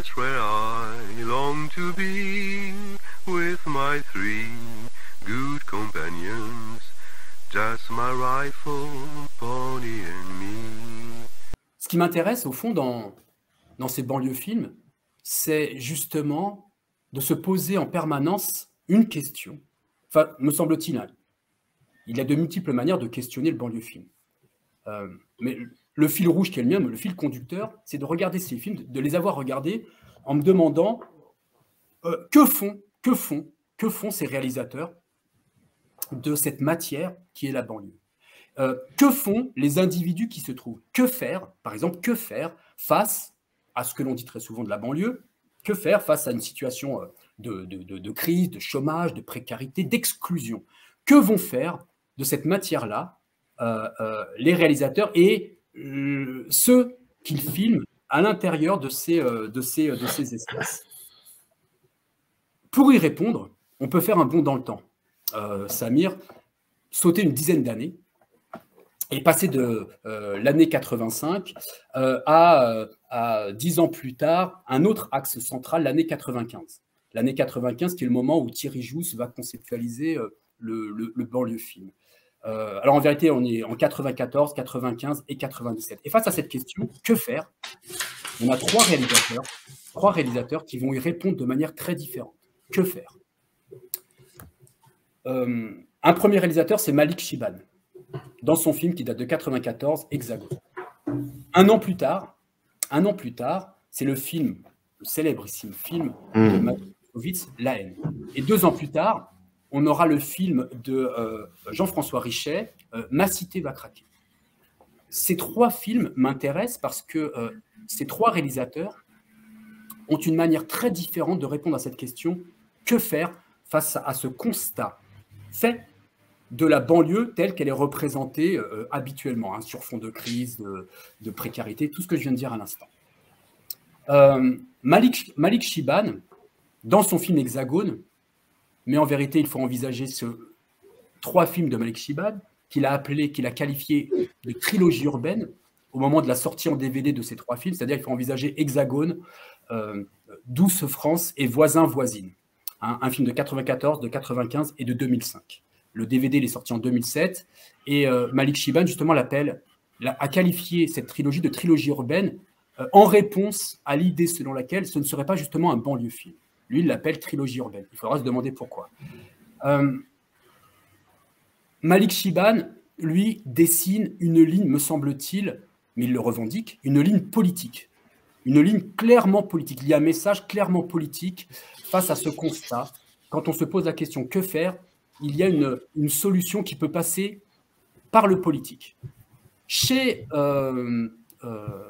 That's where I long to be with my three good companions. Just my rifle, pony and me. Ce qui m'intéresse au fond dans, dans ces banlieues films, c'est justement de se poser en permanence une question. Enfin, me semble-t-il, hein, il y a de multiples manières de questionner le banlieue film. Euh, mais le fil rouge qui est le mien, le fil conducteur, c'est de regarder ces films, de les avoir regardés en me demandant euh, que font, que font, que font ces réalisateurs de cette matière qui est la banlieue? Euh, que font les individus qui se trouvent? Que faire, par exemple, que faire face à ce que l'on dit très souvent de la banlieue? Que faire face à une situation de, de crise, de chômage, de précarité, d'exclusion? Que vont faire de cette matière-là les réalisateurs et euh, ceux qu'ils filment à l'intérieur de ces, euh, de, ces, espaces. Pour y répondre, on peut faire un bond dans le temps. Euh, Samir, sauter une dizaine d'années et passer de l'année 85 à, à, dix ans plus tard, un autre axe central, l'année 95. L'année 95 qui est le moment où Thierry Jousse va conceptualiser le, le, le banlieue film. Euh, alors en vérité, on est en 94, 95 et 97. Et face à cette question, que faire? On a trois réalisateurs, trois réalisateurs qui vont y répondre de manière très différente. Que faire? Euh, Un premier réalisateur, c'est Malik Shiban, dans son film qui date de 94, Hexagone. Un an plus tard, un an plus tard, c'est le film, le célébrissime film de hmm. Malik La haine. Et deux ans plus tard, on aura le film de euh, Jean-François Richet, euh, Ma cité va craquer. Ces trois films m'intéressent parce que euh, ces trois réalisateurs ont une manière très différente de répondre à cette question que faire face à, ce constat fait de la banlieue telle qu'elle est représentée habituellement, hein, sur fond de crise, de, précarité, tout ce que je viens de dire à l'instant. Malik, Malik Shiban, dans son film Hexagone, mais en vérité, il faut envisager ce trois films de Malik Shibad qu'il a appelé, qu'il a qualifié de trilogie urbaine au moment de la sortie en DVD de ces trois films. C'est-à-dire qu'il faut envisager Hexagone, euh, Douce France et Voisin Voisine. un film de 94, de 95 et de 2005. Le DVD est sorti en 2007 et euh, Malik Shiban justement l'appelle, a qualifié cette trilogie de trilogie urbaine euh, en réponse à l'idée selon laquelle ce ne serait pas justement un banlieue film. Lui, il l'appelle trilogie urbaine. Il faudra se demander pourquoi. Euh, Malik Shiban, lui, dessine une ligne, me semble-t-il, mais il le revendique, une ligne politique. Une ligne clairement politique. Il y a un message clairement politique face à ce constat. Quand on se pose la question que faire, il y a une, solution qui peut passer par le politique. Chez euh, euh,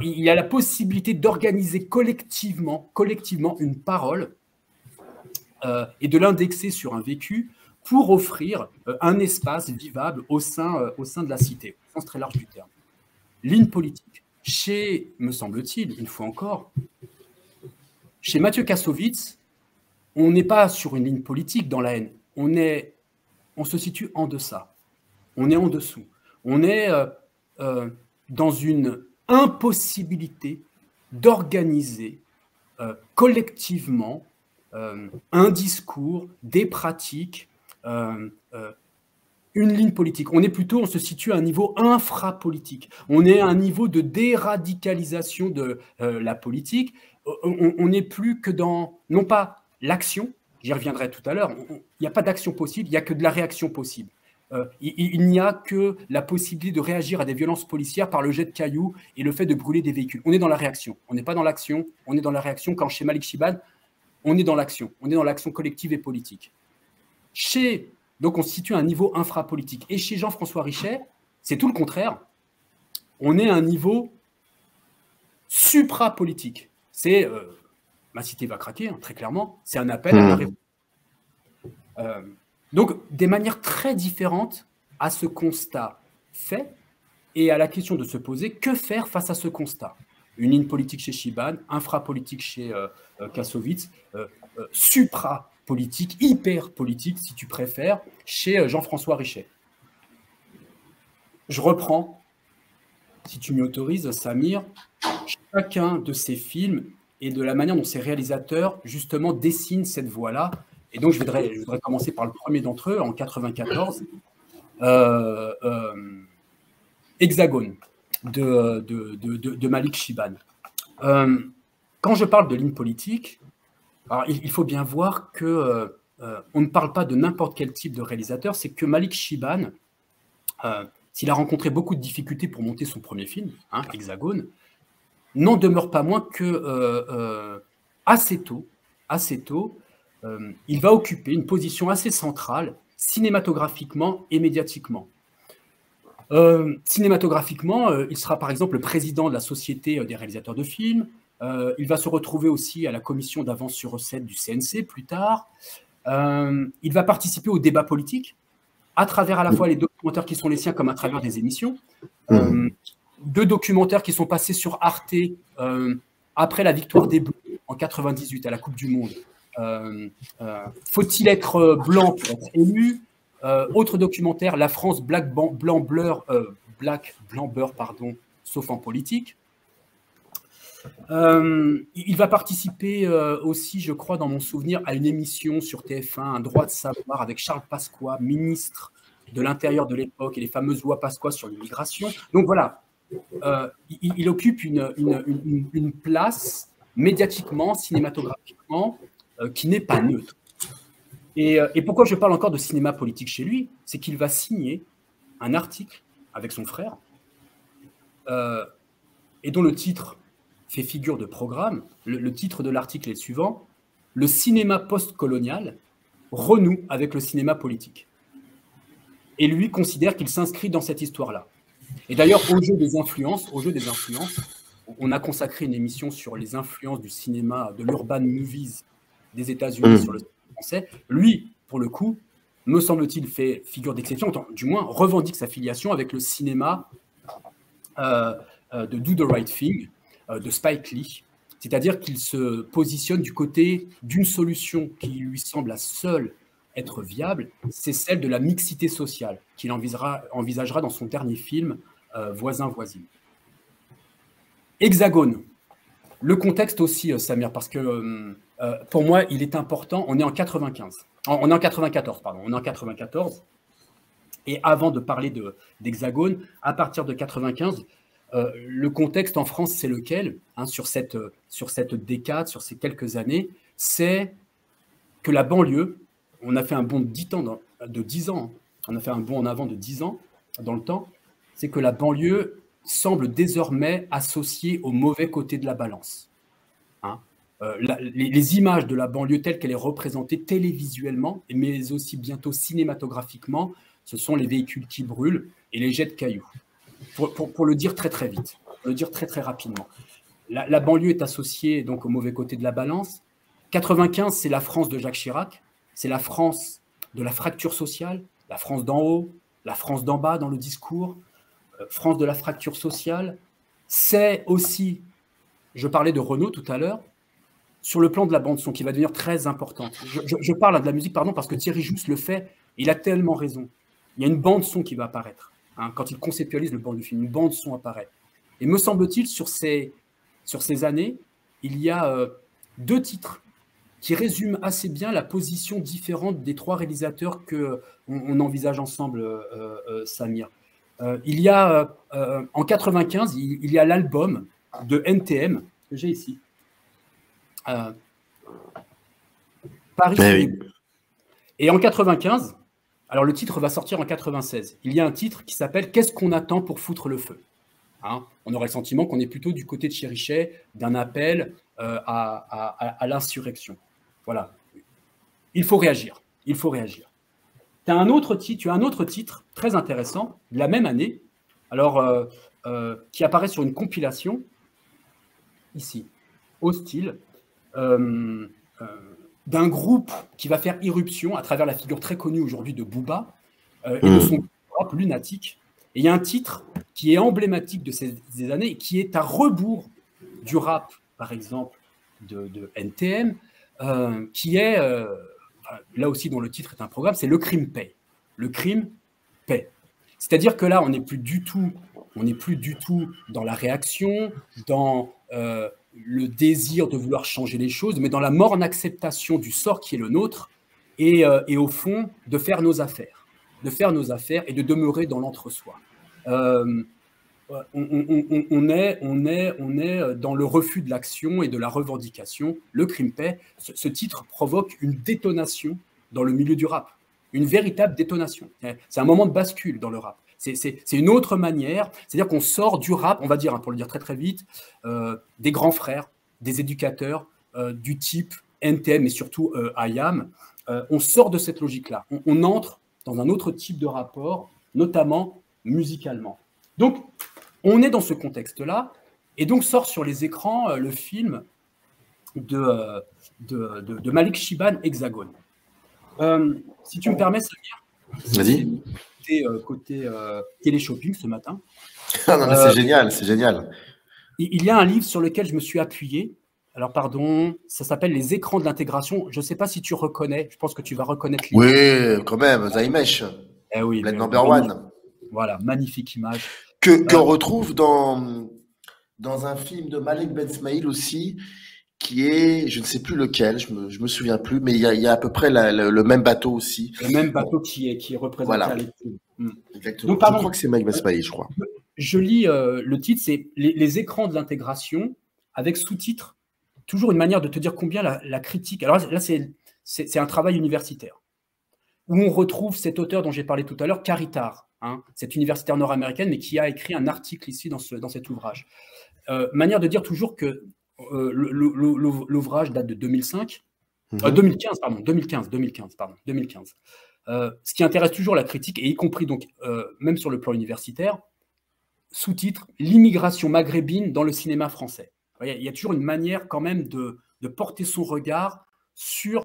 il y a la possibilité d'organiser collectivement, collectivement une parole euh, et de l'indexer sur un vécu pour offrir euh, un espace vivable au sein, euh, au sein de la cité, au sens très large du terme. Ligne politique. Chez, me semble-t-il, une fois encore, chez Mathieu Kassovitz, on n'est pas sur une ligne politique dans la haine. On, est, on se situe en deçà. On est en dessous. On est dans une impossibilité d'organiser euh, collectivement euh, un discours, des pratiques, euh, une ligne politique. On est plutôt, on se situe à un niveau infrapolitique. On est à un niveau de déradicalisation de la politique. On n'est plus que dans, non pas l'action, j'y reviendrai tout à l'heure, il n'y a pas d'action possible, il n'y a que de la réaction possible. Euh, il, n'y a que la possibilité de réagir à des violences policières par le jet de cailloux et le fait de brûler des véhicules. On est dans la réaction. On n'est pas dans l'action. On est dans la réaction. Quand chez Malik Shibad, on est dans l'action. On est dans l'action collective et politique. Chez, donc on se situe à un niveau infrapolitique. Et chez Jean-François Richet, c'est tout le contraire. On est à un niveau suprapolitique. C'est euh, ma cité va craquer, hein, très clairement. C'est un appel à la hmm. révolution. Euh, donc, des manières très différentes à ce constat fait et à la question de se poser que faire face à ce constat? Une ligne politique chez Chiban, infra-politique chez euh, euh, Kassovitz, euh, supra-politique, hyper-politique, si tu préfères, chez Jean-François Richet. Je reprends, si tu m'y autorises, Samir, chacun de ces films et de la manière dont ces réalisateurs, justement, dessinent cette voie-là. Et donc, je voudrais, commencer par le premier d'entre eux, en 94, euh, euh, Hexagone, de, Malik Shiban. Euh, quand je parle de ligne politique, alors il, faut bien voir que on ne parle pas de n'importe quel type de réalisateur, c'est que Malik Shiban, s'il a rencontré beaucoup de difficultés pour monter son premier film, hein, Hexagone, n'en demeure pas moins que euh, euh, assez tôt, assez tôt, euh, il va occuper une position assez centrale cinématographiquement et médiatiquement. cinématographiquement, il sera par exemple le président de la Société des réalisateurs de films. il va se retrouver aussi à la commission d'avance sur recette du CNC plus tard. il va participer au débat politique à travers à la fois les documentaires qui sont les siens comme à travers des émissions. Mmh deux documentaires qui sont passés sur Arte euh, après la victoire des Bleus en 98 à la Coupe du Monde. Euh, euh, faut-il être blanc pour être élu? Autre documentaire, La France Black Blanc Blur, Black Blanc pardon, sauf en politique. il va participer aussi, je crois, dans mon souvenir, à une émission sur TF1, Un droit de savoir, avec Charles Pasqua, ministre de l'Intérieur de l'époque, et les fameuses lois Pasqua sur l'immigration. Donc voilà, euh, il, occupe une, place médiatiquement, cinématographiquement, euh, qui n'est pas neutre. Euh, et, pourquoi je parle encore de cinéma politique chez lui C'est qu'il va signer un article avec son frère, et dont le titre fait figure de programme. Le, titre de l'article est le suivant Le cinéma post-colonial renoue avec le cinéma politique. Et lui considère qu'il s'inscrit dans cette histoire-là. Et d'ailleurs, au jeu des influences, au jeu des influences, on a consacré une émission sur les influences du cinéma, de l'urban movies des États-Unis mm. sur le français. Lui, pour le coup, me semble-t-il, fait figure d'exception, du moins revendique sa filiation avec le cinéma euh, euh, de Do the Right Thing euh, de Spike Lee. C'est-à-dire qu'il se positionne du côté d'une solution qui lui semble la seule être viable, c'est celle de la mixité sociale qu'il envisagera, envisagera, dans son dernier film, Voisin-voisine. Hexagone. Le contexte aussi, Samir, parce que euh, pour moi, il est important. On est en 95. On est en 94, pardon. On est en 94. Et avant de parler d'Hexagone, à partir de 95, le contexte en France, c'est lequel hein, sur, cette, sur cette décade, sur ces quelques années? C'est que la banlieue, on a fait un bond de 10 ans, de 10 ans, on a fait un bond en avant de 10 ans dans le temps, c'est que la banlieue semble désormais associée au mauvais côté de la balance. Euh, les, images de la banlieue telle qu'elle est représentée télévisuellement, mais aussi bientôt cinématographiquement, ce sont les véhicules qui brûlent et les jets de cailloux. Pour, le dire très très vite, pour le dire très très rapidement. La, la banlieue est associée donc au mauvais côté de la balance. 95, c'est la France de Jacques Chirac c'est la France de la fracture sociale, la France d'en haut, la France d'en bas dans le discours, euh, France de la fracture sociale. C'est aussi, je parlais de Renault tout à l'heure, sur le plan de la bande-son qui va devenir très importante. Je, parle de la musique, pardon, parce que Thierry Jousse le fait, il a tellement raison. Il y a une bande-son qui va apparaître. Hein, quand il conceptualise le bande du film, une bande-son apparaît. Et me semble-t-il, sur ces, sur ces années, il y a euh, deux titres qui résume assez bien la position différente des trois réalisateurs que on, envisage ensemble, euh, euh, Samir. Il y a en 95, il, y a l'album de NTM que j'ai ici. Paris. Eh Et en 95, alors le titre va sortir en 96. Il y a un titre qui s'appelle Qu'est-ce qu'on attend pour foutre le feu? Hein On aurait le sentiment qu'on est plutôt du côté de Chérichet, d'un appel à l'insurrection. Voilà. Il faut réagir. Il faut réagir. Tu as un autre titre, tu as un autre titre très intéressant de la même année, alors euh, euh, qui apparaît sur une compilation ici, hostile, euh, d'un groupe qui va faire irruption à travers la figure très connue aujourd'hui de Booba et de hmm. son groupe lunatique. Et il y a un titre qui est emblématique de ces, années et qui est à rebours du rap, par exemple, de, de NTM, euh, qui est, euh, là aussi dont le titre est un programme, c'est Le crime paie. Le crime paie. C'est-à-dire que là, on n'est plus du tout, on n'est plus du tout dans la réaction, dans euh, le désir de vouloir changer les choses, mais dans la morne acceptation du sort qui est le nôtre, et, et au fond, de faire nos affaires, de faire nos affaires et de demeurer dans l'entre-soi. On, on, est, on, est, on est dans le refus de l'action et de la revendication. Le crime paix, ce, titre provoque une détonation dans le milieu du rap, une véritable détonation. C'est un moment de bascule dans le rap. C'est une autre manière, c'est-à-dire qu'on sort du rap, on va dire, hein, pour le dire très très vite, euh, des grands frères, des éducateurs euh, du type NTM et surtout euh, IAM. on sort de cette logique-là. On, entre dans un autre type de rapport, notamment musicalement. Donc, on est dans ce contexte-là, et donc sort sur les écrans le film de, de, de, Malik Shiban, Hexagone. si tu me permets, Samir. Vas-y côté, euh, euh, télé-shopping ce matin. Ah c'est euh, génial, c'est génial. Il y a un livre sur lequel je me suis appuyé. Alors, pardon, ça s'appelle Les écrans de l'intégration. Je ne sais pas si tu reconnais, je pense que tu vas reconnaître. Oui, quand même, Zaimesh. Eh oui. number one. Voilà, magnifique image. Que, qu'on retrouve dans, dans un film de Malik Ben Smail aussi, qui est, je ne sais plus lequel, je me, me souviens plus, mais il y a, à peu près le même bateau aussi. Le même bateau qui est, qui est représenté à hmm. Exactement. Donc, je crois que c'est Mike Baspaï, je crois. Je lis euh, le titre, c'est les, écrans de l'intégration avec sous-titres. Toujours une manière de te dire combien la, critique. Alors là, c'est, un travail universitaire où on retrouve cet auteur dont j'ai parlé tout à l'heure, Caritar, hein, cette universitaire nord-américaine, mais qui a écrit un article ici dans, ce, dans cet ouvrage. Euh, manière de dire toujours que l'ouvrage date de 2005, 2015, mhm. euh, pardon, 2015, 2015, pardon, 2015. Euh, ce qui intéresse toujours la critique, et y compris donc même sur le plan universitaire, sous-titre L'immigration maghrébine dans le cinéma français. Il y a toujours une manière quand même de, de porter son regard sur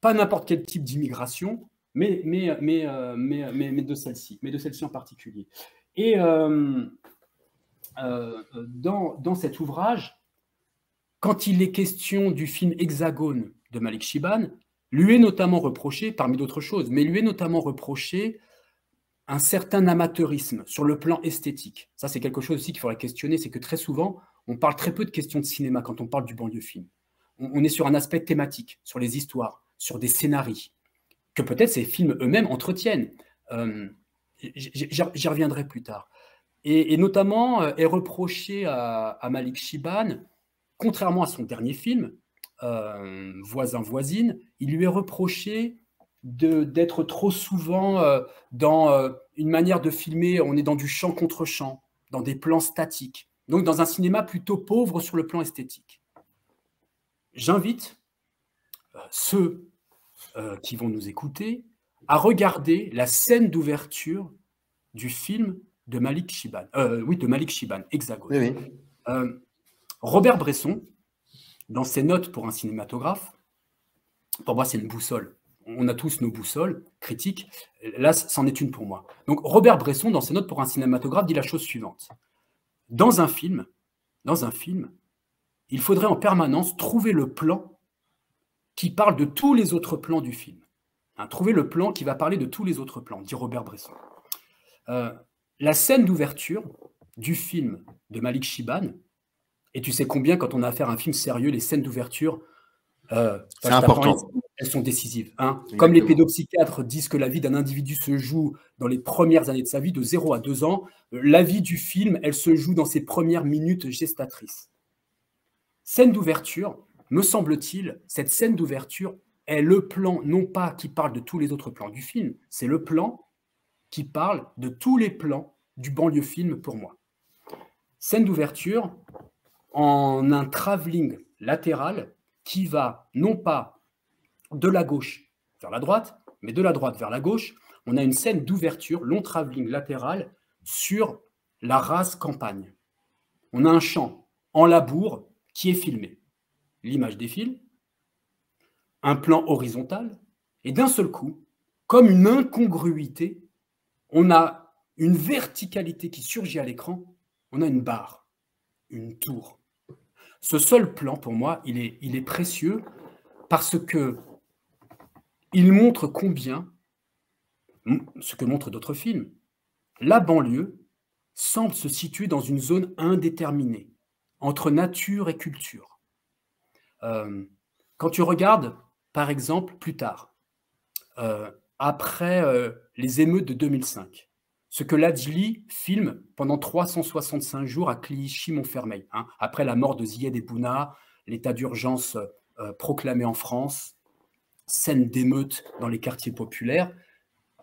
pas n'importe quel type d'immigration, mais, mais, mais, mais, mais, de celle-ci, mais de celle-ci en particulier. Et dans, dans, cet ouvrage, quand il est question du film Hexagone de Malik Shiban, lui est notamment reproché, parmi d'autres choses, mais lui est notamment reproché un certain amateurisme sur le plan esthétique. Ça, c'est quelque chose aussi qu'il faudrait questionner, c'est que très souvent, on parle très peu de questions de cinéma quand on parle du banlieue film. On, est sur un aspect thématique, sur les histoires, sur des scénarios, que peut-être ces films eux-mêmes entretiennent. Euh, j'y reviendrai plus tard. Et, notamment euh, est reproché à, à Malik Shiban contrairement à son dernier film, euh, Voisin, voisine, il lui est reproché d'être trop souvent euh, dans euh, une manière de filmer, on est dans du champ contre champ, dans des plans statiques, donc dans un cinéma plutôt pauvre sur le plan esthétique. J'invite ceux qui vont nous écouter à regarder la scène d'ouverture du film de Malik Shiban. oui, de Malik Shiban, Hexagone. Oui, oui. Robert Bresson, dans ses notes pour un cinématographe, pour moi c'est une boussole. On a tous nos boussoles critiques. Là, c'en est une pour moi. Donc Robert Bresson, dans ses notes pour un cinématographe, dit la chose suivante. Dans un film, dans un film, il faudrait en permanence trouver le plan qui parle de tous les autres plans du film. Hein, trouver le plan qui va parler de tous les autres plans, dit Robert Bresson. Euh, la scène d'ouverture du film de Malik Shiban, et tu sais combien, quand on a affaire à un film sérieux, les scènes d'ouverture, euh, important. Elles, sont décisives. Hein. Comme les pédopsychiatres disent que la vie d'un individu se joue dans les premières années de sa vie, de 0 à 2 ans, la vie du film, elle se joue dans ses premières minutes gestatrices. Scène d'ouverture, me semble-t-il, cette scène d'ouverture est le plan, non pas qui parle de tous les autres plans du film, c'est le plan qui parle de tous les plans du banlieue film pour moi. Scène d'ouverture, en un travelling latéral qui va non pas de la gauche vers la droite, mais de la droite vers la gauche. On a une scène d'ouverture, long travelling latéral sur la rase campagne. On a un champ en labour qui est filmé. L'image défile, un plan horizontal, et d'un seul coup, comme une incongruité, on a une verticalité qui surgit à l'écran, on a une barre, une tour. Ce seul plan, pour moi, il est, précieux parce que il montre combien, ce que montrent d'autres films, la banlieue semble se situer dans une zone indéterminée, entre nature et culture. Euh, quand tu regardes, par exemple, plus tard, euh, après euh, les émeutes de 2005, ce que Ladjli filme pendant 365 jours à Clichy-Montfermeil, hein, après la mort de Zied Bouna, l'état d'urgence proclamé en France, scène d'émeute dans les quartiers populaires.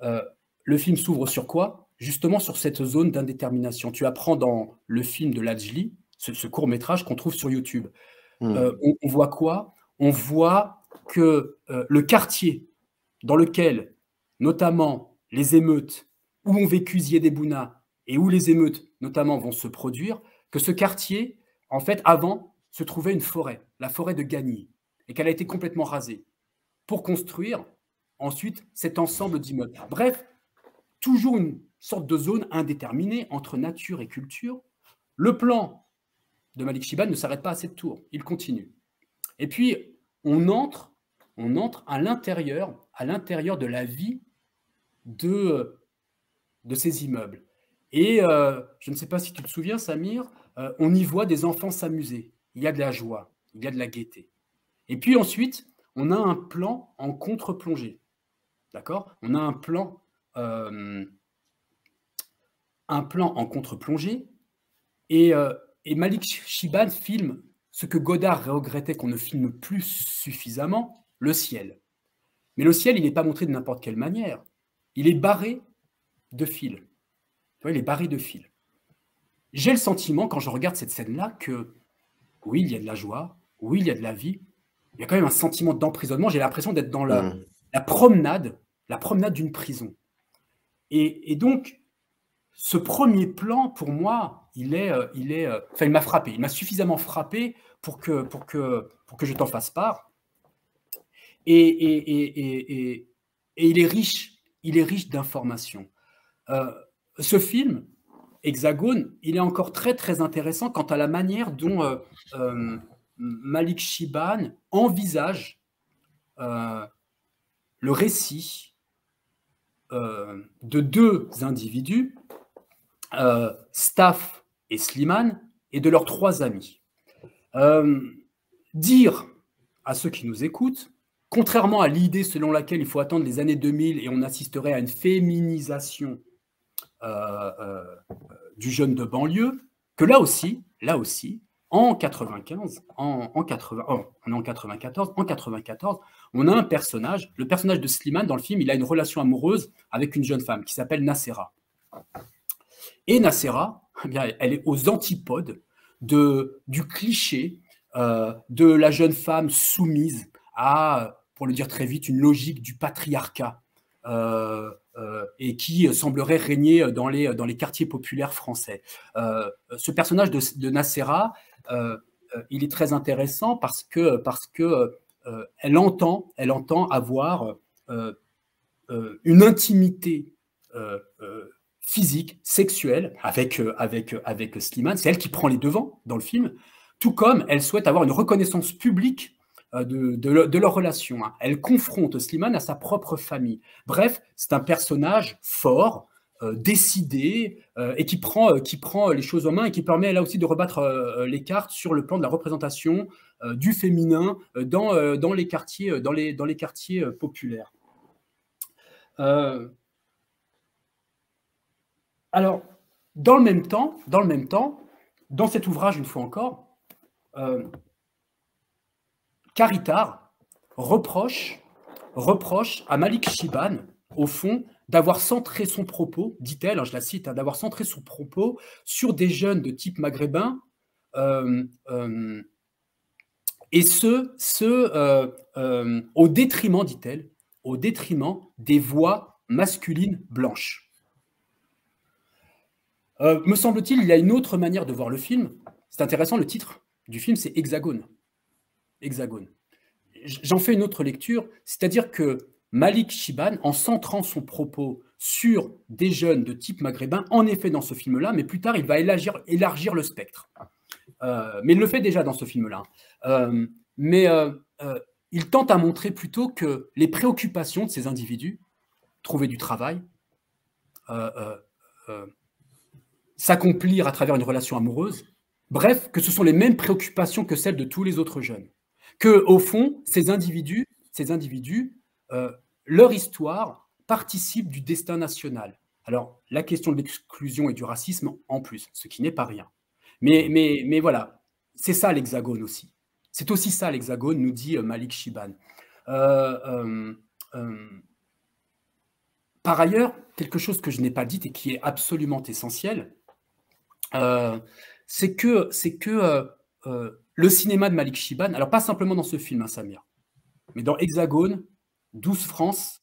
le film s'ouvre sur quoi? Justement sur cette zone d'indétermination. Tu apprends dans le film de Ladjli, ce, court métrage qu'on trouve sur YouTube. Hmm. on, voit quoi? On voit que euh, le quartier dans lequel, notamment, les émeutes, où ont vécu Ziedebouna et où les émeutes, notamment, vont se produire, que ce quartier, en fait, avant, se trouvait une forêt, la forêt de Gagny, et qu'elle a été complètement rasée pour construire ensuite cet ensemble d'immeubles. Bref, toujours une sorte de zone indéterminée entre nature et culture. Le plan de Malik Shiban ne s'arrête pas à cette tour, il continue. Et puis, on entre, on entre à l'intérieur, à l'intérieur de la vie de, de ces immeubles. Et euh, je ne sais pas si tu te souviens, Samir, euh, on y voit des enfants s'amuser. Il y a de la joie, il y a de la gaieté. Et puis ensuite, on a un plan en contre-plongée. D'accord? On a un plan, euh, en contre-plongée. Et, et Malik Shiban filme ce que Godard regrettait qu'on ne filme plus suffisamment, le ciel. Mais le ciel, il n'est pas montré de n'importe quelle manière. Il est barré de fils. Il est barré de fils. J'ai le sentiment, quand je regarde cette scène-là, que oui, il y a de la joie, oui, il y a de la vie, il y a quand même un sentiment d'emprisonnement. J'ai l'impression d'être dans la, mmh. la, promenade, la promenade d'une prison. Et, et, donc, ce premier plan, pour moi, il est, euh, il est, euh, enfin, il m'a frappé. Il m'a suffisamment frappé pour que, pour que, pour que je t'en fasse part. Et, et, et, il est riche, il est riche d'informations. Euh, ce film, Hexagone, il est encore très très intéressant quant à la manière dont Malik Shiban envisage le récit de deux individus euh, Staff et Slimane, et de leurs trois amis. Euh, dire à ceux qui nous écoutent, contrairement à l'idée selon laquelle il faut attendre les années 2000 et on assisterait à une féminisation euh, du jeune de banlieue, que là aussi, là aussi, en 95, en, en 80, on est en 94, en 94, on a un personnage, le personnage de Slimane dans le film, il a une relation amoureuse avec une jeune femme qui s'appelle Nacera. Et Nacera, eh elle est aux antipodes de, du cliché euh, de la jeune femme soumise à, pour le dire très vite, une logique du patriarcat euh, euh, et qui semblerait régner dans les, dans les quartiers populaires français. ce personnage de, de Nacera, il est très intéressant parce que, parce que elle, entend, elle entend avoir une intimité physique, sexuelle avec, euh, avec, euh, avec Slimane. C'est elle qui prend les devants dans le film, tout comme elle souhaite avoir une reconnaissance publique euh, de, de, leur relation. Hein. Elle confronte Slimane à sa propre famille. Bref, c'est un personnage fort, décidé, et qui prend, qui prend les choses en main et qui permet là aussi de rebattre les cartes sur le plan de la représentation du féminin dans, dans, les quartiers, dans, les, dans les quartiers populaires. Alors, dans le même temps, dans le même temps, dans cet ouvrage, une fois encore, euh, Caritar reproche, à Malik Shiban, au fond, d'avoir centré son propos, dit-elle, hein, je la cite, hein, d'avoir centré son propos sur des jeunes de type maghrébin, euh, euh, et ce, ce au détriment, dit-elle, au détriment des voix masculines blanches. Euh, me semble-t-il, il y a une autre manière de voir le film. C'est intéressant, le titre du film, c'est Hexagone. Hexagone. J'en fais une autre lecture, c'est-à-dire que Malik Shiban, en centrant son propos sur des jeunes de type maghrébin, en effet dans ce film-là, mais plus tard, il va élargir, le spectre. Euh, mais il le fait déjà dans ce film-là. Euh, mais il tente à montrer plutôt que les préoccupations de ces individus, trouver du travail, s'accomplir à travers une relation amoureuse, Bref, que ce sont les mêmes préoccupations que celles de tous les autres jeunes. Que, au fond, ces individus, ces individus euh, leur histoire participe du destin national. Alors, la question de l'exclusion et du racisme en plus, ce qui n'est pas rien. Mais, voilà, c'est ça l'hexagone aussi. C'est aussi ça l'hexagone, nous dit euh, Malik Shiban. Euh, par ailleurs, quelque chose que je n'ai pas dit et qui est absolument essentiel, c'est que, c'est que le cinéma de Malik Shiban, alors pas simplement dans ce film, hein, Samir, mais dans Hexagone, 12 France,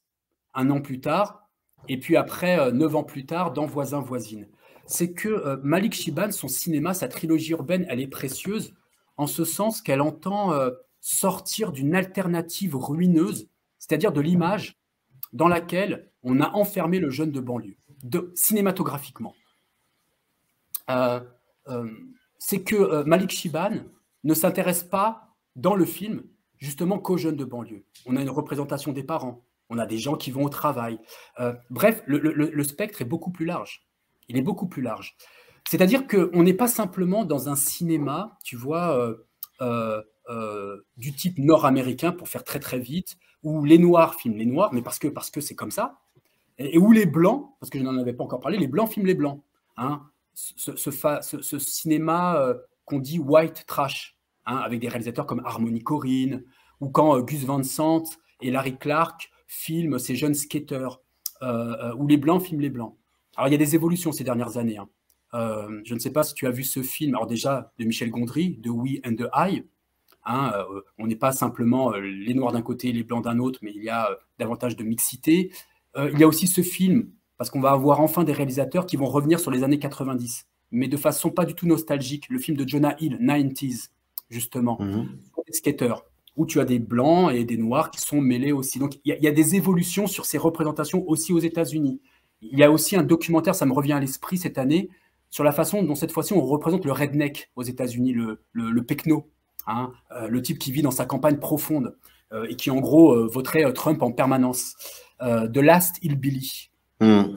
un an plus tard, et puis après, euh, neuf ans plus tard, dans Voisin Voisine. C'est que Malik Shiban, son cinéma, sa trilogie urbaine, elle est précieuse en ce sens qu'elle entend sortir d'une alternative ruineuse, c'est-à-dire de l'image dans laquelle on a enfermé le jeune de banlieue, cinématographiquement. Euh, c'est que euh, Malik Shiban ne s'intéresse pas dans le film justement qu'aux jeunes de banlieue. On a une représentation des parents, on a des gens qui vont au travail. Euh, bref, le, spectre est beaucoup plus large. Il est beaucoup plus large. C'est-à-dire qu'on n'est pas simplement dans un cinéma, tu vois, du type nord-américain, pour faire très très vite, où les Noirs filment les Noirs, mais parce que parce que c'est comme ça, et, où les Blancs, parce que je n'en avais pas encore parlé, les Blancs filment les Blancs. Hein ce, cinéma euh, qu'on dit white trash, hein, avec des réalisateurs comme Harmony Corinne, ou quand euh, Gus Van Sant et Larry Clark filment ces jeunes skateurs, euh, où les Blancs filment les Blancs. Alors il y a des évolutions ces dernières années. Hein. je ne sais pas si tu as vu ce film, alors déjà de Michel Gondry, de We and the I. Hein, on n'est pas simplement les Noirs d'un côté les Blancs d'un autre, mais il y a davantage de mixité. il y a aussi ce film parce qu'on va avoir enfin des réalisateurs qui vont revenir sur les années 90, mais de façon pas du tout nostalgique. Le film de Jonah Hill, 90s, justement, mhm. des skateurs, où tu as des blancs et des noirs qui sont mêlés aussi. Donc il y, a des évolutions sur ces représentations aussi aux États-Unis. Il y a aussi un documentaire, ça me revient à l'esprit cette année, sur la façon dont cette fois-ci on représente le redneck aux États-Unis, le, le, pecno, hein, euh, le type qui vit dans sa campagne profonde euh, et qui en gros euh, voterait Trump en permanence. The Last Hillbilly. Hmm.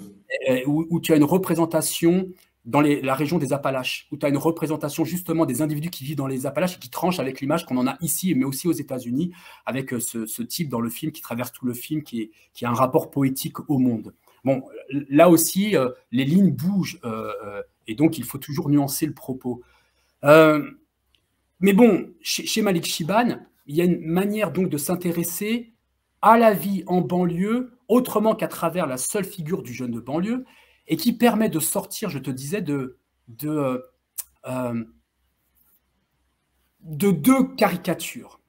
Où, tu as une représentation dans la région des Appalaches, où tu as une représentation justement des individus qui vivent dans les Appalaches et qui tranchent avec l'image qu'on en a ici, mais aussi aux États-Unis, avec euh, ce, type dans le film qui traverse tout le film, qui, a un rapport poétique au monde. Bon, là aussi, euh, les lignes bougent, euh, et donc il faut toujours nuancer le propos. mais bon, chez, Malik Shiban, il y a une manière donc de s'intéresser à la vie en banlieue autrement qu'à travers la seule figure du jeune de banlieue, et qui permet de sortir, je te disais, de, de, euh, de deux caricatures.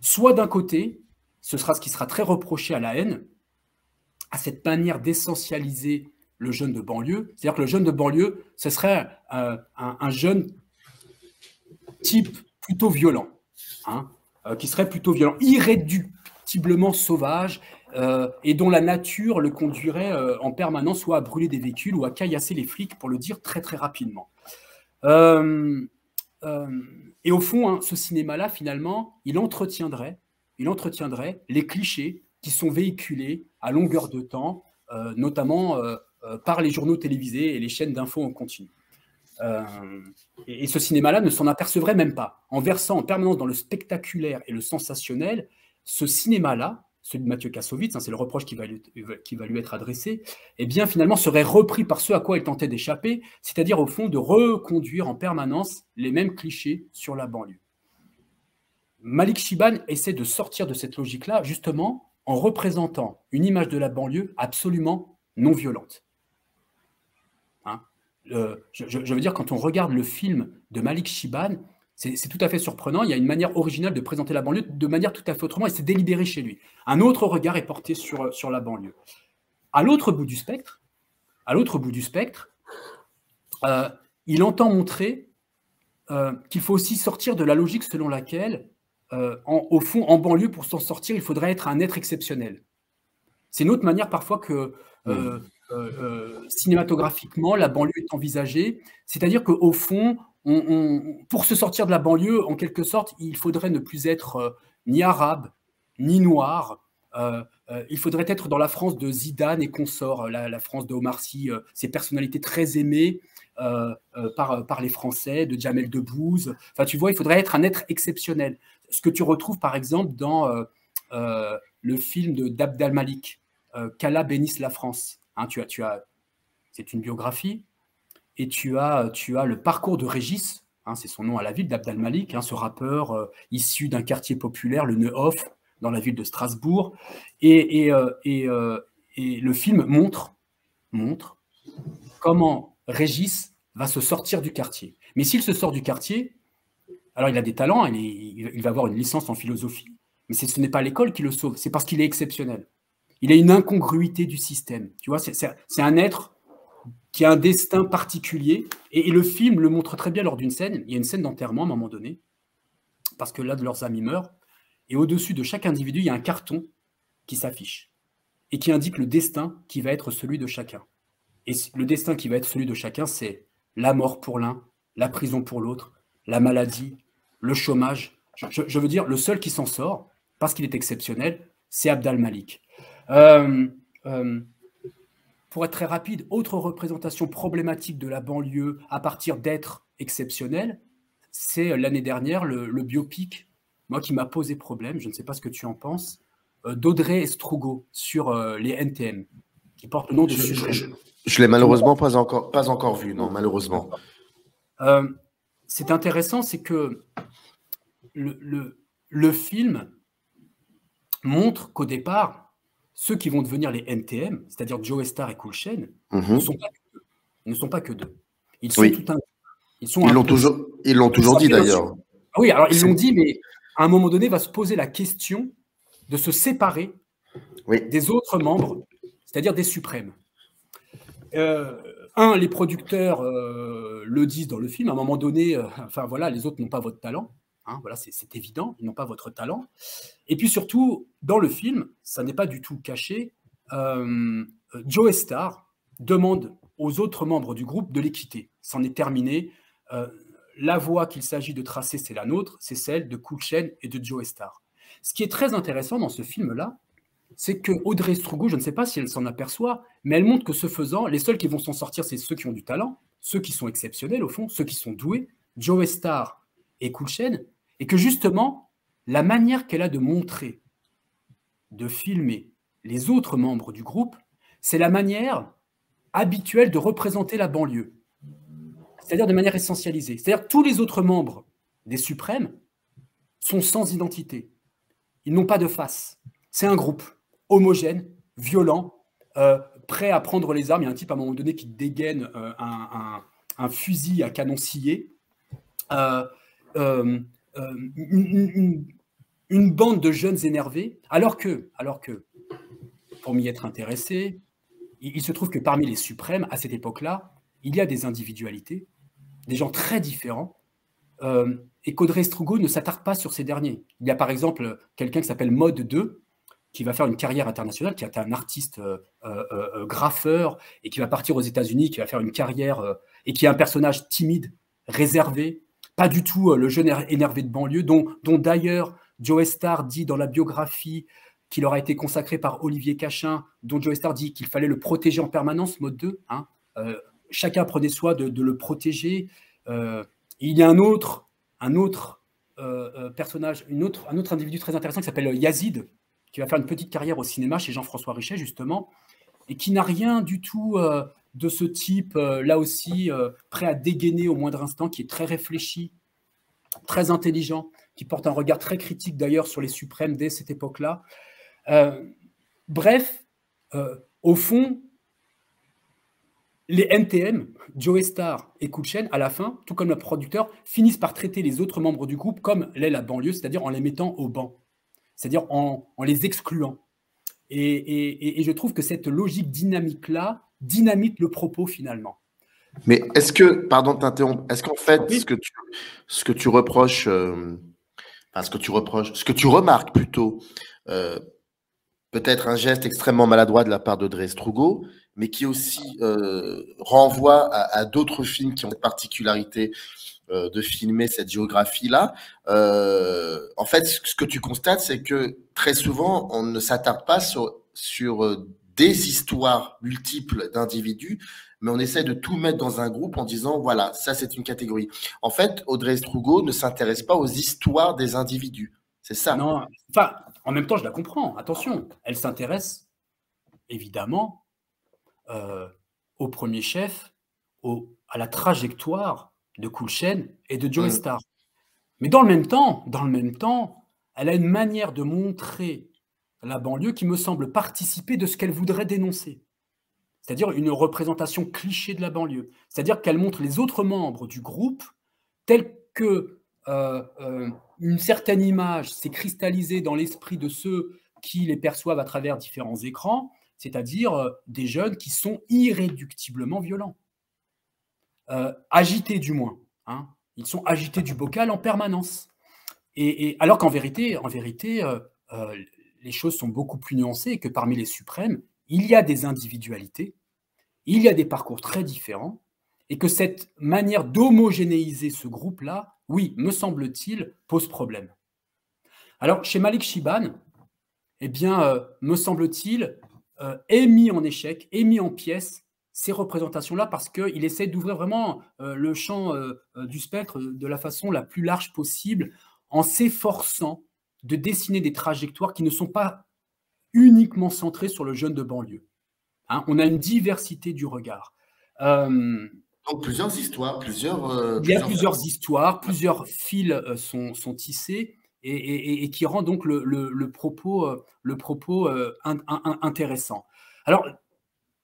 Soit d'un côté, ce sera ce qui sera très reproché à la haine, à cette manière d'essentialiser le jeune de banlieue. C'est-à-dire que le jeune de banlieue, ce serait euh, un, jeune type plutôt violent, hein, euh, qui serait plutôt violent, irréductiblement sauvage, euh, et dont la nature le conduirait euh, en permanence soit à brûler des véhicules ou à caillasser les flics, pour le dire très très rapidement. Euh, et au fond, hein, ce cinéma-là, finalement, il entretiendrait, il entretiendrait les clichés qui sont véhiculés à longueur de temps, notamment par les journaux télévisés et les chaînes d'infos en continu. et, et, ce cinéma-là ne s'en apercevrait même pas. En versant en permanence dans le spectaculaire et le sensationnel, ce cinéma-là, celui de Mathieu Kassovitz, hein, c'est le reproche qui va, lui, être adressé, eh bien finalement serait repris par ce à quoi il tentait d'échapper, c'est-à-dire au fond de reconduire en permanence les mêmes clichés sur la banlieue. Malik Shiban essaie de sortir de cette logique-là justement en représentant une image de la banlieue absolument non violente. Hein, je, veux dire, quand on regarde le film de Malik Shiban, c'est tout à fait surprenant. Il y a une manière originale de présenter la banlieue de manière tout à fait autrement et c'est délibéré chez lui. Un autre regard est porté sur, sur la banlieue. À l'autre bout du spectre, à l'autre bout du spectre, euh, il entend montrer euh, qu'il faut aussi sortir de la logique selon laquelle, euh, au fond, en banlieue, pour s'en sortir, il faudrait être un être exceptionnel. C'est une autre manière parfois que cinématographiquement, la banlieue est envisagée. C'est-à-dire qu'au fond, pour se sortir de la banlieue, en quelque sorte, il faudrait ne plus être euh, ni arabe, ni noir. Euh, euh, il faudrait être dans la France de Zidane et consorts, la, France de Omar Sy, ces personnalités très aimées, par, les Français, de Jamel Debbouze. Enfin, tu vois, il faudrait être un être exceptionnel. Ce que tu retrouves, par exemple, dans le film de d'Abdel Malik, Qu'Allah bénisse la France. Hein, tu as, tu as, c'est une biographie, et tu as, tu as le parcours de Régis, hein, c'est son nom à la ville d'Abdel Malik, hein, ce rappeur issu d'un quartier populaire, le Neuhof, dans la ville de Strasbourg. Et, euh, euh, et, le film montre, montre comment Régis va se sortir du quartier. Mais s'il se sort du quartier, alors il a des talents, il, il va avoir une licence en philosophie, mais ce n'est pas l'école qui le sauve, c'est parce qu'il est exceptionnel. Il a une incongruité du système. Tu vois, c'est un être qui a un destin particulier. Et, le film le montre très bien lors d'une scène. Il y a une scène d'enterrement à un moment donné, parce que l'un de leurs amis meurt. Et au-dessus de chaque individu, il y a un carton qui s'affiche et qui indique le destin qui va être celui de chacun. Et le destin qui va être celui de chacun, c'est la mort pour l'un, la prison pour l'autre, la maladie, le chômage. Je, veux dire, le seul qui s'en sort, parce qu'il est exceptionnel, c'est Abdal Malik. Euh, euh, pour être très rapide, autre représentation problématique de la banlieue à partir d'être exceptionnel, c'est l'année dernière le, le biopic moi qui m'a posé problème, je ne sais pas ce que tu en penses, euh, d'Audrey Estrugo sur euh, les NTM, qui porte le nom de. Je, je, je, l'ai malheureusement pas encore, pas encore vu, non, malheureusement. Euh, c'est intéressant, c'est que le, le, le, film montre qu'au départ, ceux qui vont devenir les NTM, c'est-à-dire Joe Star et Cool Chain, mhm. ne, sont pas que deux. Ils ne sont pas que deux. Ils sont tout un. Ils l'ont toujours, ils l'ont toujours dit d'ailleurs. oui, alors ils l'ont dit, mais à un moment donné, va se poser la question de se séparer des autres membres, c'est-à-dire des suprêmes. Euh, un, les producteurs euh, le disent dans le film, à un moment donné, euh, enfin voilà, les autres n'ont pas votre talent. Hein, voilà, c'est évident, ils n'ont pas votre talent. Et puis surtout, dans le film, ça n'est pas du tout caché, Joe Star demande aux autres membres du groupe de les quitter. C'en est terminé la voie qu'il s'agit de tracer, c'est la nôtre, c'est celle de Cool et de Joe Star. Ce qui est très intéressant dans ce film-là, c'est que Audrey Strugo, je ne sais pas si elle s'en aperçoit, mais elle montre que ce faisant, les seuls qui vont s'en sortir, c'est ceux qui ont du talent, ceux qui sont exceptionnels au fond, ceux qui sont doués, Joe Star et Cool et que justement, la manière qu'elle a de montrer, de filmer les autres membres du groupe, c'est la manière habituelle de représenter la banlieue c'est-à-dire de manière essentialisée. C'est-à-dire tous les autres membres des suprêmes sont sans identité. Ils n'ont pas de face. C'est un groupe homogène, violent, euh, prêt à prendre les armes. Il y a un type à un moment donné qui dégaine euh, un, fusil à canon scié. Euh, une, une, bande de jeunes énervés, alors que, alors pour m'y être intéressé, il se trouve que parmi les suprêmes, à cette époque-là, il y a des individualités des gens très différents, euh, et qu'Audrey Strugo ne s'attarde pas sur ces derniers. Il y a par exemple quelqu'un qui s'appelle Mode 2, qui va faire une carrière internationale, qui est un artiste euh, euh, graffeur, et qui va partir aux États-Unis, qui va faire une carrière, et qui est un personnage timide, réservé, pas du tout le jeune énervé de banlieue, dont, d'ailleurs Joe Star dit dans la biographie qui leur a été consacrée par Olivier Cachin, dont Joe Star dit qu'il fallait le protéger en permanence, mode 2. Hein, chacun prenait soin de, le protéger. Euh, il y a un autre, euh, euh, personnage, une autre, un autre individu très intéressant qui s'appelle Yazid, qui va faire une petite carrière au cinéma chez Jean-François Richet, justement, et qui n'a rien du tout de ce type, là aussi, prêt à dégainer au moindre instant, qui est très réfléchi, très intelligent, qui porte un regard très critique d'ailleurs sur les suprêmes dès cette époque-là. bref, au fond, les NTM, Joe Star et Kulchen, à la fin, tout comme le producteur, finissent par traiter les autres membres du groupe comme l'est la banlieue, c'est-à-dire en les mettant au banc, c'est-à-dire en, les excluant. Et, je trouve que cette logique dynamique-là dynamite le propos finalement. Mais est-ce que, pardon de t'interrompre, est-ce qu'en fait, ce, que tu, ce que tu reproches, euh, enfin, ce que tu reproches, ce que tu remarques plutôt, euh, peut-être un geste extrêmement maladroit de la part de Dre Strugo, mais qui aussi euh, renvoie à, d'autres films qui ont cette particularité euh, de filmer cette géographie-là. En fait, ce que tu constates, c'est que très souvent, on ne s'attarde pas sur, sur des histoires multiples d'individus, mais on essaie de tout mettre dans un groupe en disant, voilà, ça c'est une catégorie. En fait, Audrey Strugo ne s'intéresse pas aux histoires des individus. C'est ça. Non, enfin, en même temps, je la comprends. Attention, elle s'intéresse évidemment euh, au premier chef, au, à la trajectoire de Kulchen et de Joe mm. Star. Mais dans le même temps, dans le même temps, elle a une manière de montrer la banlieue qui me semble participer de ce qu'elle voudrait dénoncer. C'est-à-dire une représentation cliché de la banlieue. C'est-à-dire qu'elle montre les autres membres du groupe tels que euh, euh, une certaine image s'est cristallisée dans l'esprit de ceux qui les perçoivent à travers différents écrans, c'est-à-dire euh, des jeunes qui sont irréductiblement violents. agités du moins. Hein. Ils sont agités du bocal en permanence. Et, alors qu'en vérité, en vérité les choses sont beaucoup plus nuancées et que parmi les suprêmes, il y a des individualités, il y a des parcours très différents, et que cette manière d'homogénéiser ce groupe-là, oui, me semble-t-il, pose problème. Alors, chez Malik Shiban, eh bien, euh, me semble-t-il, euh, est mis en échec, est mis en pièces ces représentations-là parce qu'il essaie d'ouvrir vraiment euh, le champ du spectre de la façon la plus large possible en s'efforçant de dessiner des trajectoires qui ne sont pas uniquement centrées sur le jeune de banlieue. Hein, on a une diversité du regard. Euh, Donc plusieurs histoires, plusieurs. Euh, il y a plusieurs, histoires, plusieurs fils euh, sont, sont, tissés et, qui rend donc le, propos, le propos intéressant. Alors,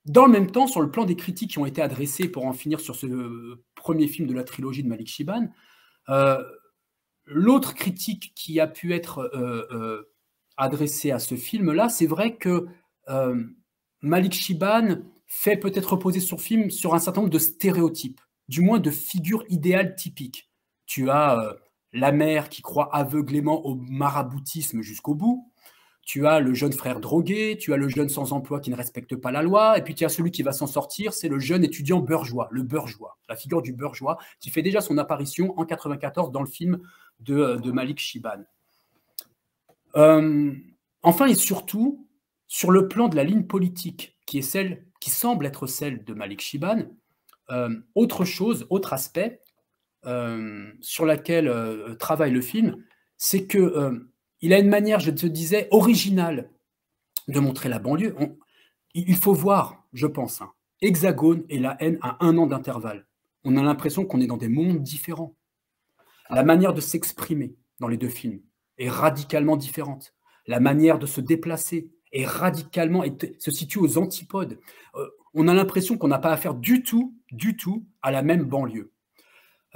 dans le même temps, sur le plan des critiques qui ont été adressées pour en finir sur ce premier film de la trilogie de Malik Shiban, L'autre critique qui a pu être euh, euh, adressée à ce film-là, c'est vrai que euh, Malik Shiban fait peut-être reposer son film sur un certain nombre de stéréotypes, du moins de figures idéales typiques. Tu as la mère qui croit aveuglément au maraboutisme jusqu'au bout, tu as le jeune frère drogué, tu as le jeune sans emploi qui ne respecte pas la loi, et puis tu as celui qui va s'en sortir, c'est le jeune étudiant bourgeois, le bourgeois, la figure du bourgeois, qui fait déjà son apparition en 94 dans le film de, Malik Shiban. Euh, enfin et surtout, sur le plan de la ligne politique, qui est celle qui semble être celle de Malik Shiban, euh, autre chose, autre aspect euh, sur laquelle travaille le film, c'est que il a une manière, je te disais, originale de montrer la banlieue. il faut voir, je pense, hein, Hexagone et la haine à un an d'intervalle. On a l'impression qu'on est dans des mondes différents. La manière de s'exprimer dans les deux films est radicalement différente. La manière de se déplacer est radicalement, et se situe aux antipodes. Euh, on a l'impression qu'on n'a pas affaire du tout, du tout à la même banlieue.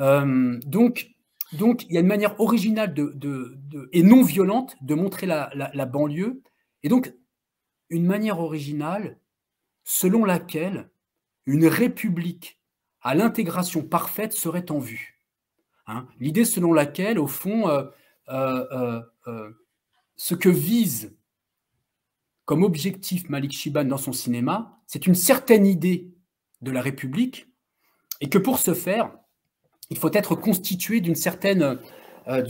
Euh, donc, il y a une manière originale et non violente de montrer la, banlieue, et donc une manière originale selon laquelle une république à l'intégration parfaite serait en vue. Hein. L'idée selon laquelle, au fond, euh, euh, euh, ce que vise comme objectif Malik Shiban dans son cinéma, c'est une certaine idée de la République, et que pour ce faire, il faut être constitué d'une certaine,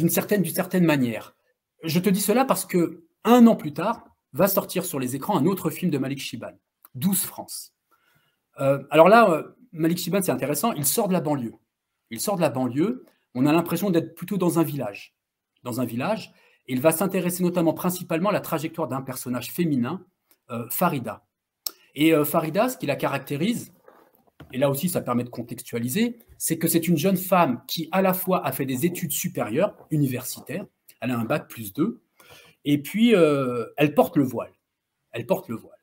certaine, certaine manière. Je te dis cela parce que un an plus tard va sortir sur les écrans un autre film de Malik Shiban, 12 France. Alors là, Malik Shiban, c'est intéressant, il sort de la banlieue. Il sort de la banlieue, on a l'impression d'être plutôt dans un village. Dans un village, il va s'intéresser notamment principalement à la trajectoire d'un personnage féminin, Farida. Et Farida, ce qui la caractérise, et là aussi ça permet de contextualiser, c'est que c'est une jeune femme qui à la fois a fait des études supérieures, universitaires, elle a un bac plus 2, et puis euh, elle porte le voile. Elle porte le voile.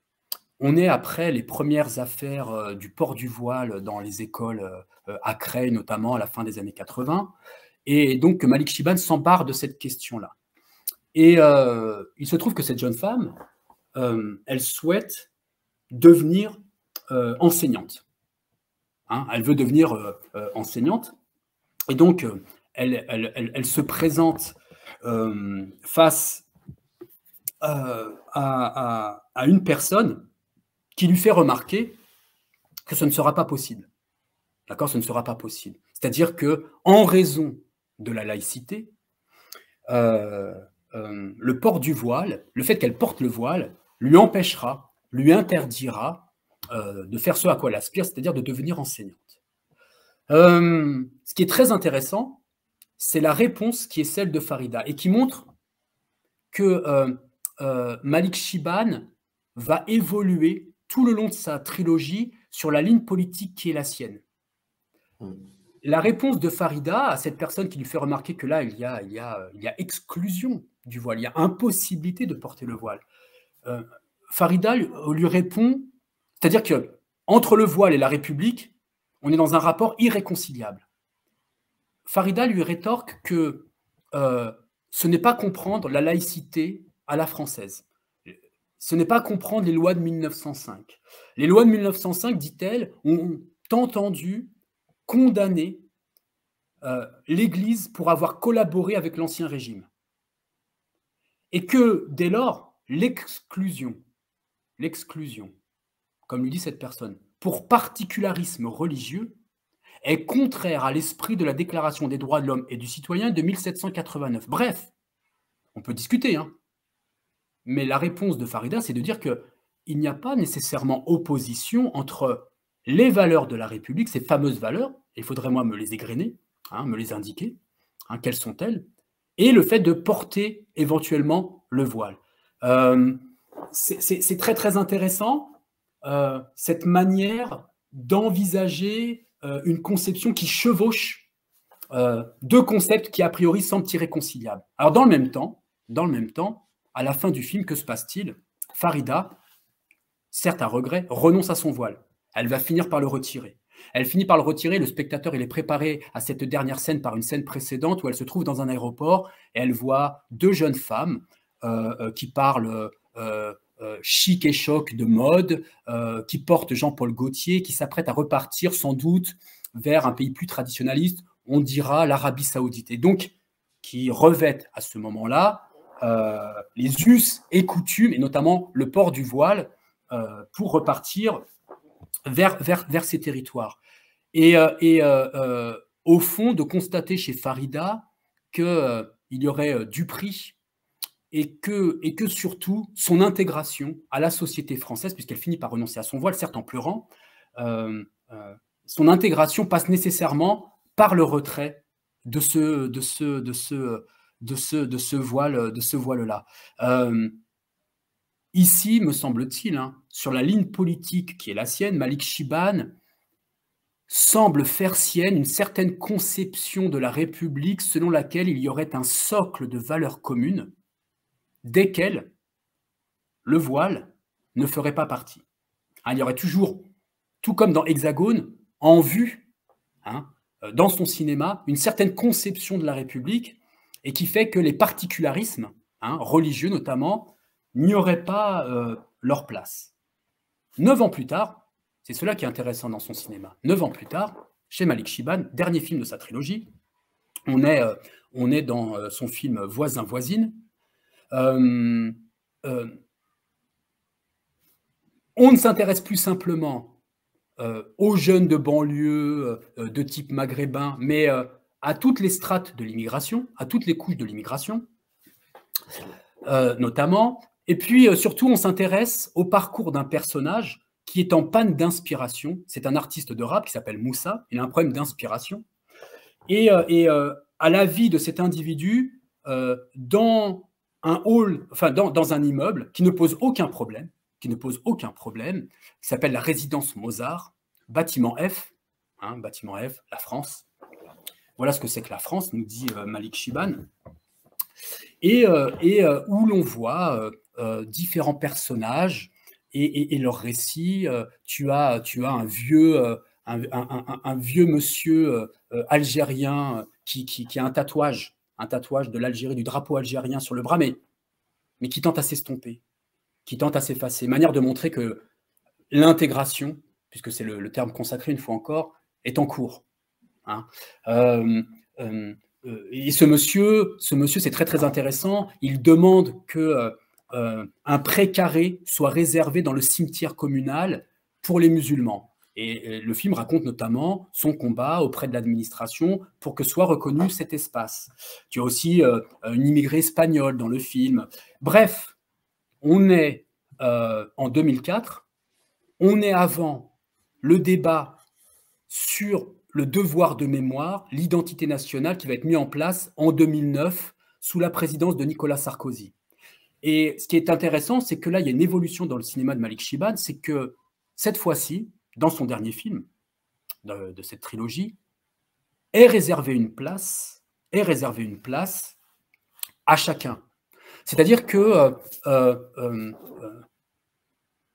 On est après les premières affaires euh, du port du voile dans les écoles euh, à Creil, notamment à la fin des années 80. Et donc Malik Shiban s'empare de cette question-là. Et il se trouve que cette jeune femme, elle souhaite devenir enseignante. Hein, elle veut devenir euh, euh, enseignante. Et donc, euh, elle, se présente face à, une personne qui lui fait remarquer que ce ne sera pas possible. Ce ne sera pas possible. C'est-à-dire que, en raison de la laïcité, le port du voile, le fait qu'elle porte le voile, lui empêchera lui interdira de faire ce à quoi elle aspire, c'est-à-dire de devenir enseignante. ce qui est très intéressant, c'est la réponse qui est celle de Farida et qui montre que Malik Shiban va évoluer tout le long de sa trilogie sur la ligne politique qui est la sienne. La réponse de Farida à cette personne qui lui fait remarquer que là, il y a exclusion du voile, il y a impossibilité de porter le voile. Euh, Farida lui répond, c'est-à-dire que entre le voile et la République, on est dans un rapport irréconciliable. Farida lui rétorque que euh, ce n'est pas comprendre la laïcité à la française ce n'est pas comprendre les lois de 1905. Les lois de 1905, dit-elle, ont entendu condamner euh, l'Église pour avoir collaboré avec l'Ancien Régime. Et que, dès lors, l'exclusion, l'exclusion, comme lui dit cette personne, pour particularisme religieux, est contraire à l'esprit de la Déclaration des droits de l'homme et du citoyen de 1789. Bref, on peut discuter, hein, mais la réponse de Farida, c'est de dire qu'il n'y a pas nécessairement opposition entre les valeurs de la République, ces fameuses valeurs, il faudrait moi me les égrener, hein, me les indiquer, hein, quelles sont-elles, et le fait de porter éventuellement le voile. Euh, c'est très intéressant, euh, cette manière d'envisager euh, une conception qui chevauche deux concepts qui a priori semblent irréconciliables. Alors dans le même temps, dans le même temps, à la fin du film, que se passe-t-il? Farida, certes à regret, renonce à son voile. Elle va finir par le retirer. Elle finit par le retirer, le spectateur il est préparé à cette dernière scène par une scène précédente où elle se trouve dans un aéroport et elle voit deux jeunes femmes euh, euh, qui parlent euh, chic et choc de mode, qui portent Jean-Paul Gaultier, qui s'apprêtent à repartir sans doute vers un pays plus traditionnaliste, on dira l'Arabie saoudite, et donc qui revêtent à ce moment-là les us et coutumes, et notamment le port du voile, pour repartir vers, ces territoires. Et, euh, et au fond, de constater chez Farida qu'il y aurait du prix et que, et que surtout son intégration à la société française, puisqu'elle finit par renoncer à son voile, certes en pleurant, son intégration passe nécessairement par le retrait de ce, de ce, de ce, de ce, de ce voile de ce voile là. Euh, ici, me semble-t-il, hein, sur la ligne politique qui est la sienne, Malik Shiban semble faire sienne une certaine conception de la République selon laquelle il y aurait un socle de valeurs communes, desquelles le voile ne ferait pas partie. Hein, il y aurait toujours, tout comme dans Hexagone, en vue, hein, dans son cinéma, une certaine conception de la République et qui fait que les particularismes, religieux notamment, n'y auraient pas euh, leur place. Neuf ans plus tard, c'est cela qui est intéressant dans son cinéma, neuf ans plus tard, chez Malik Shiban, dernier film de sa trilogie, on est, euh, dans euh, son film Voisin-voisine. on ne s'intéresse plus simplement aux jeunes de banlieue de type maghrébin, mais à toutes les strates de l'immigration, à toutes les couches de l'immigration, notamment. Et puis euh, surtout, on s'intéresse au parcours d'un personnage qui est en panne d'inspiration. C'est un artiste de rap qui s'appelle Moussa. Il a un problème d'inspiration. Et, euh, à la vie de cet individu dans un hall, enfin dans, dans, un immeuble qui ne pose aucun problème, qui ne pose aucun problème, qui s'appelle la résidence Mozart, bâtiment F, hein, bâtiment F, la France. Voilà ce que c'est que la France, nous dit euh, Malik Shiban. Et, euh, euh, où l'on voit différents personnages et, leurs récits. tu, as, tu as un vieux, un, vieux monsieur algérien qui, qui, a un tatouage, un tatouage de l'Algérie, du drapeau algérien sur le bras, mais, mais qui tente à s'estomper, qui tente à s'effacer. Manière de montrer que l'intégration, puisque c'est le, terme consacré une fois encore, est en cours. Hein. Euh, euh, euh, et ce monsieur, ce monsieur, c'est très très intéressant. Il demande que un pré carré soit réservé dans le cimetière communal pour les musulmans. Et le film raconte notamment son combat auprès de l'administration pour que soit reconnu cet espace. Tu as aussi une immigrée espagnole dans le film. Bref, on est en 2004, on est avant le débat sur le devoir de mémoire, l'identité nationale qui va être mis en place en 2009 sous la présidence de Nicolas Sarkozy. Et ce qui est intéressant, c'est que là, il y a une évolution dans le cinéma de Malik Shiban, c'est que cette fois-ci, dans son dernier film de, cette trilogie, est réservé une place, est réservé une place à chacun. C'est-à-dire que euh, euh, euh,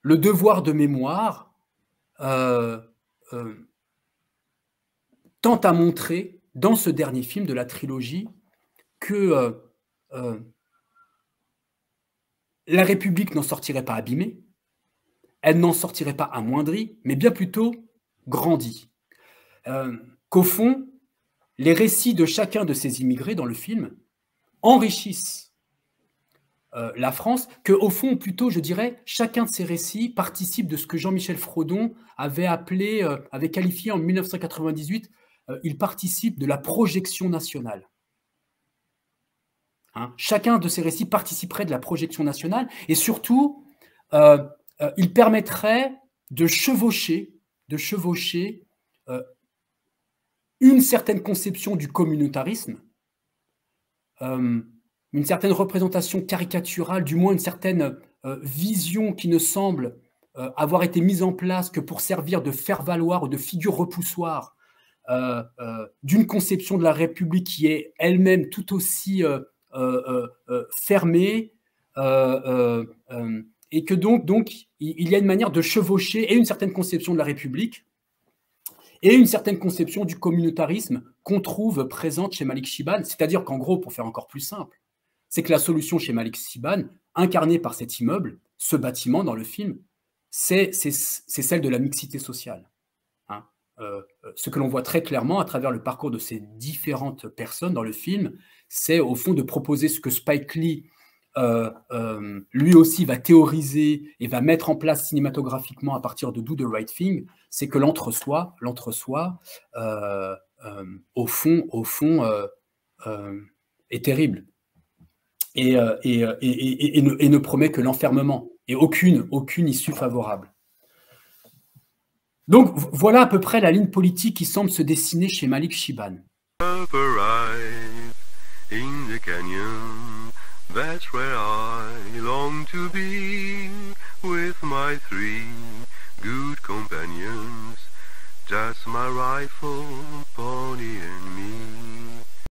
le devoir de mémoire tente à montrer dans ce dernier film de la trilogie que la République n'en sortirait pas abîmée, elle n'en sortirait pas amoindrie, mais bien plutôt grandie. Euh, qu'au fond, les récits de chacun de ces immigrés dans le film enrichissent la France, que au fond, plutôt, je dirais, chacun de ces récits participe de ce que Jean-Michel Frodon avait appelé, avait qualifié en 1998 euh, il participe de la projection nationale. Hein, chacun de ces récits participerait de la projection nationale et surtout, euh, euh, il permettrait de chevaucher, chevaucher une certaine conception du communautarisme, une certaine représentation caricaturale, du moins une certaine vision qui ne semble avoir été mise en place que pour servir de faire-valoir ou de figure repoussoire euh, euh, d'une conception de la République qui est elle-même tout aussi euh, fermée, et que donc, donc il y a une manière de chevaucher et une certaine conception de la République et une certaine conception du communautarisme qu'on trouve présente chez Malik Shiban. C'est-à-dire qu'en gros, pour faire encore plus simple, c'est que la solution chez Malik Shiban, incarnée par cet immeuble, ce bâtiment dans le film, c'est celle de la mixité sociale. Euh, ce que l'on voit très clairement à travers le parcours de ces différentes personnes dans le film, c'est au fond de proposer ce que Spike Lee, euh, euh, lui aussi, va théoriser et va mettre en place cinématographiquement à partir de Do the Right Thing, c'est que l'entre-soi, l'entre-soi, au fond, au fond, est terrible et, ne, ne promet que l'enfermement et aucune, aucune issue favorable. Donc voilà à peu près la ligne politique qui semble se dessiner chez Malik Shiban. Good companions, just my rifle, pony and me.